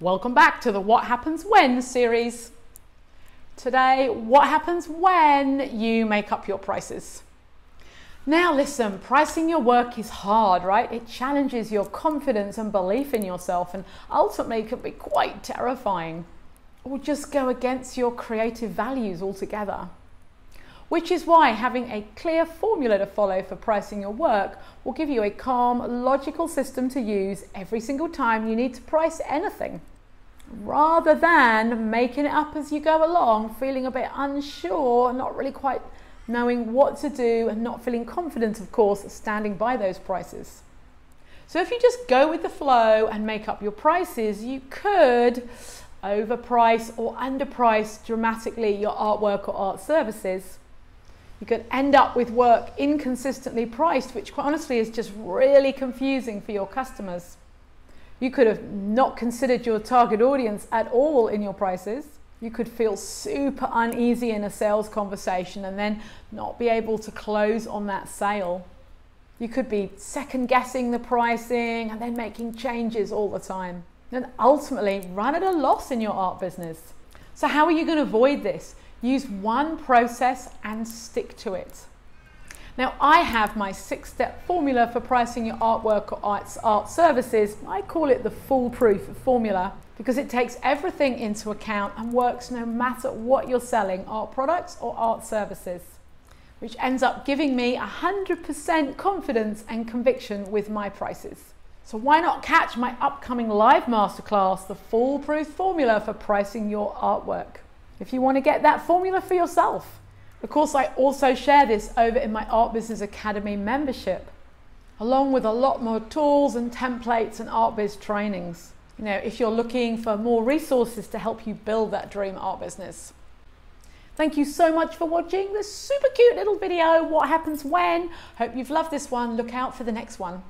Welcome back to the What Happens When series. Today, what happens when you make up your prices? Now, listen, pricing your work is hard, right? It challenges your confidence and belief in yourself and ultimately can be quite terrifying or just go against your creative values altogether. Which is why having a clear formula to follow for pricing your work will give you a calm, logical system to use every single time you need to price anything rather than making it up as you go along, feeling a bit unsure, not really quite knowing what to do, and not feeling confident, of course, standing by those prices. So, if you just go with the flow and make up your prices, you could overprice or underprice dramatically your artwork or art services. You could end up with work inconsistently priced, which quite honestly is just really confusing for your customers. You could have not considered your target audience at all in your prices. You could feel super uneasy in a sales conversation and then not be able to close on that sale. You could be second guessing the pricing and then making changes all the time. And ultimately, run at a loss in your art business. So, how are you going to avoid this? Use one process and stick to it. Now, I have my six step formula for pricing your artwork or arts, art services. I call it the foolproof formula because it takes everything into account and works no matter what you're selling art products or art services, which ends up giving me 100% confidence and conviction with my prices. So, why not catch my upcoming live masterclass, The Foolproof Formula for Pricing Your Artwork? If you want to get that formula for yourself. Of course, I also share this over in my Art Business Academy membership, along with a lot more tools and templates and art biz trainings. You know, if you're looking for more resources to help you build that dream art business. Thank you so much for watching this super cute little video, What Happens When. Hope you've loved this one. Look out for the next one.